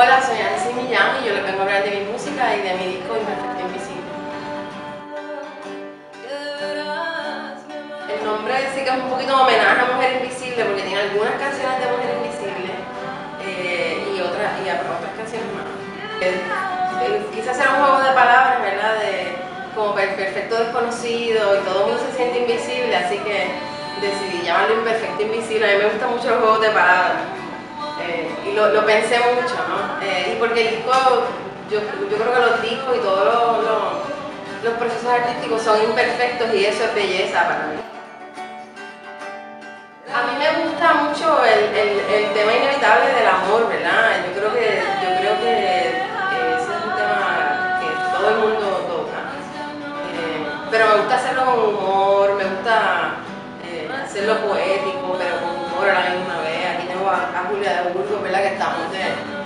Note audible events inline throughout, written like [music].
Hola, soy Nancy Millán y yo les vengo a hablar de mi música y de mi disco Imperfecto Invisible. El nombre sí que es un poquito homenaje a Mujer Invisible porque tiene algunas canciones de Mujer Invisible eh, y, otras, y otras canciones más. Eh, quise hacer un juego de palabras, ¿verdad? De, como perfecto desconocido y todo el mundo se siente invisible, así que decidí llamarlo Imperfecto Invisible. A mí me gustan mucho los juegos de palabras. Eh, y lo, pensé mucho, ¿no? Eh, y porque el disco, yo, yo, creo que los discos y todos los, los, procesos artísticos son imperfectos y eso es belleza para mí. A mí me gusta mucho el, el, tema inevitable del amor, ¿verdad? Yo creo que, yo creo que ese es un tema que todo el mundo toca. Eh, pero me gusta hacerlo con humor, me gusta hacerlo poético, pero con humor a la misma vez a, Julia de Burgos, ¿verdad? Que estamos de,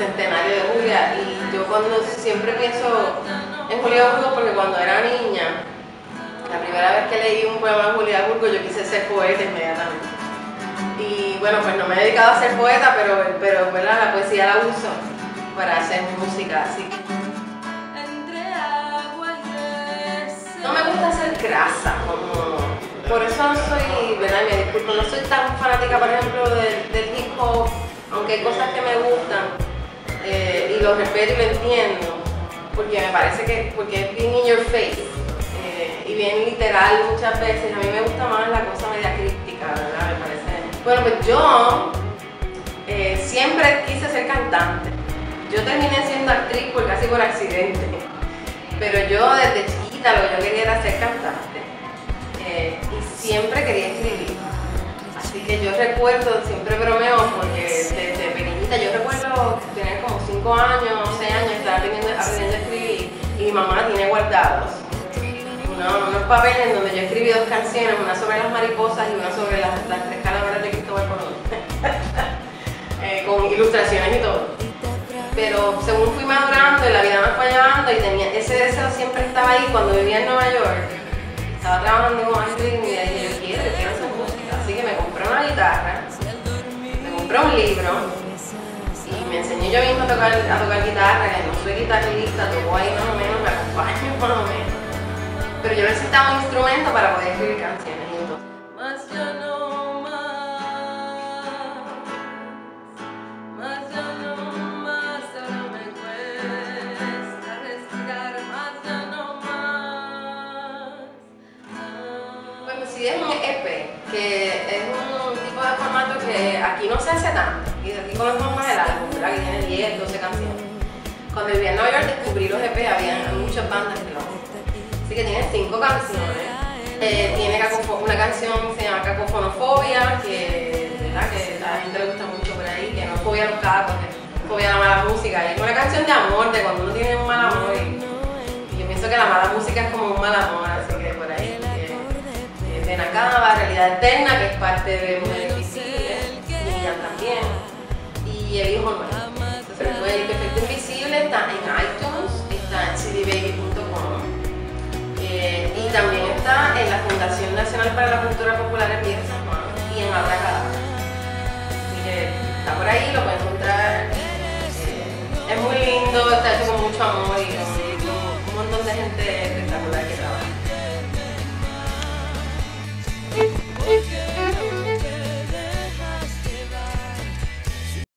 de, centenario de Julia. Y yo cuando siempre pienso en Julia Burgos, porque cuando era niña, la primera vez que leí un poema de Julia Burgos, yo quise ser poeta inmediatamente. Y bueno, pues no me he dedicado a ser poeta, pero, pero ¿verdad? la poesía la uso para hacer música. Así no me gusta ser grasa, como por eso no soy, ¿verdad? Me disculpo, no soy tan fanática, por ejemplo, del, hip hop, aunque hay cosas que me gustan eh, y lo respeto y lo entiendo, porque me parece que porque es bien in your face eh, y bien literal muchas veces. A mí me gusta más la cosa media crítica, ¿verdad? Me parece. Bueno, pues yo eh, siempre quise ser cantante. Yo terminé siendo actriz por casi por accidente, pero yo desde chiquita lo que yo quería era ser cantante y siempre quería escribir. Así que yo recuerdo, siempre bromeo, guardados unos, papeles en donde yo escribí dos canciones, una sobre las mariposas y una sobre las, tres calabras de Cristóbal Colón, [laughs] eh, con ilustraciones y todo. Pero según fui madurando y la vida me fue llevando y tenía, ese deseo siempre estaba ahí cuando vivía en Nueva York estaba trabajando con Astrid y dije, yo quiero, yo quiero hacer música. Así que me compré una guitarra, me compré un libro y me enseñé yo misma a tocar, a tocar guitarra, que no soy guitarrista, toco ahí más o menos, me acompaño más o menos. Pero yo necesitaba un instrumento para poder escribir canciones. Y entonces, es un EP, que es un tipo de formato que aquí no se hace tanto. Y aquí conocemos más el álbum, ¿verdad? que tiene 10, 12 canciones. Cuando vivía en Nueva York descubrí los EP, 5 canciones. Eh, tiene una canción que se llama Cacofonofobia, que, a la gente le gusta mucho por ahí, que no es fobia a los cacos, fobia a la mala música. Y es una canción de amor, de cuando uno tiene un mal amor. Y, yo pienso que la mala música es como un mal amor, así que por ahí. Nacaba, Realidad Eterna, que es parte de en la Fundación Nacional para la Cultura Popular en Vieja San Juan y en Abracada. Así que está por ahí, lo pueden encontrar. Eh, es muy lindo, está hecho con mucho amor y un montón de gente espectacular